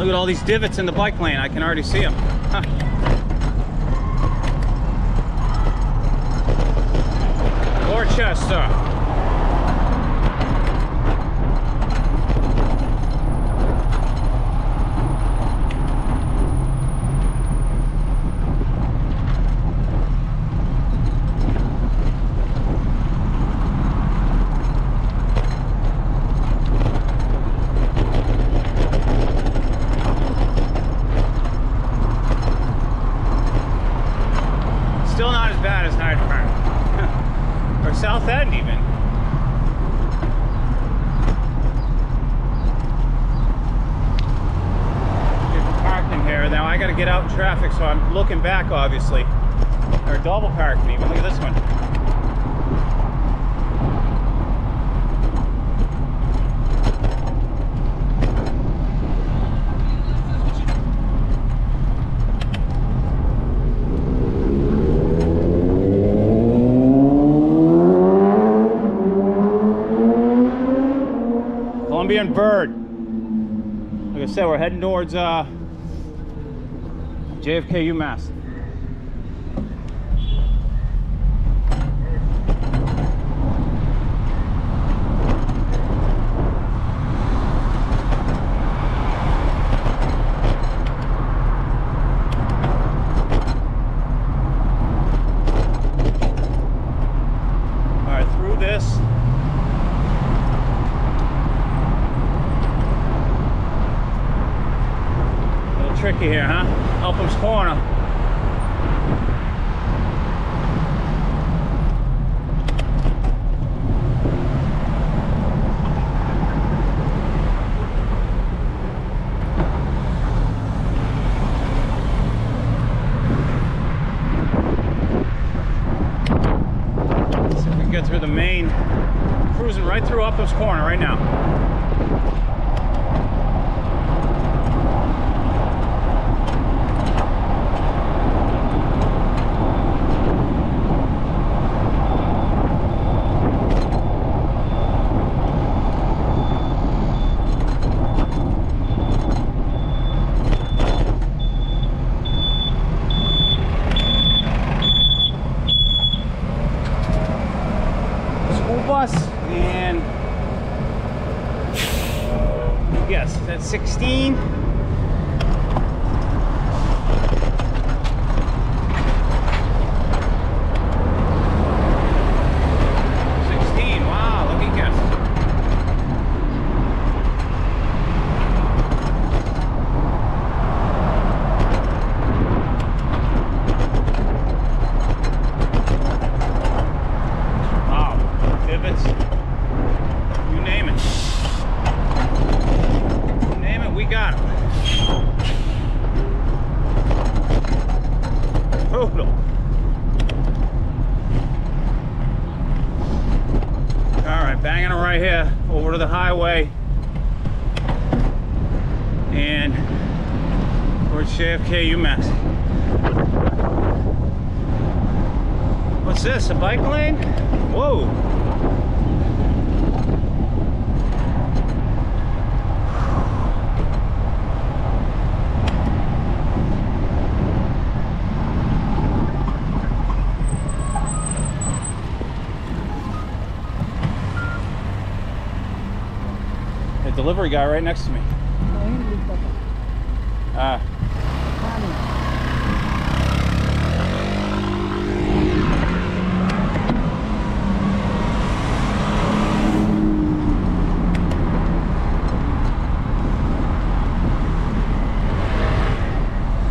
look at all these divots in the bike lane. I can already see them. Huh. Dorchester. Not as or South End even. Parking here. Now I gotta get out in traffic, so I'm looking back obviously. Or double parking even. Look at this one. Bird. Like I said, we're heading towards uh, JFK UMass. All right, through this. A little tricky here, huh? Upham's Corner. See if we can get through the main. Cruising right through Upham's Corner right now. School bus and yes that's 16 16 wow look at guess Wow, divots, you name it. You name it, we got it. Brutal. All right, banging it right here over to the highway. And towards JFK UMass. What's this, a bike lane? Whoa. The delivery guy right next to me. Ah,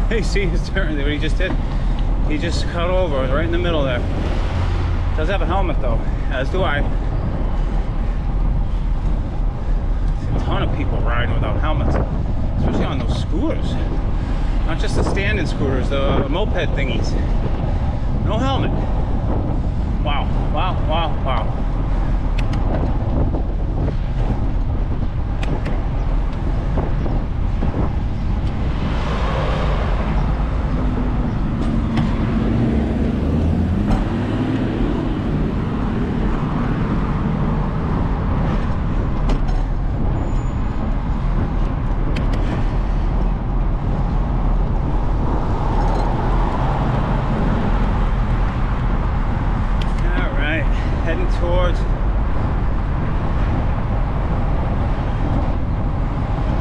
Hey, see his turn. What he just did? He just cut over right in the middle there. Does have a helmet though, as do I. See a ton of people riding without helmets, especially on those scooters. Not just the standing scooters, the moped thingies. No helmet. Wow, wow, wow, wow. heading towards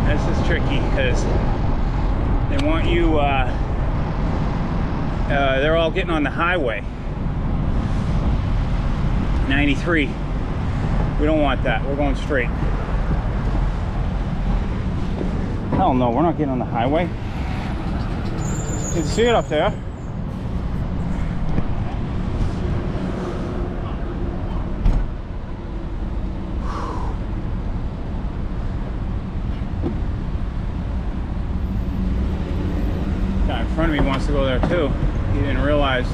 this is tricky because they want you uh, uh, they're all getting on the highway. 93 we don't want that. We're going straight. Hell no we're not getting on the highway. You can see it up there. Of me wants to go there too. He didn't realize.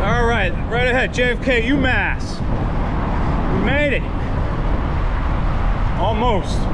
All right, right ahead, JFK, UMass. We made it. Almost.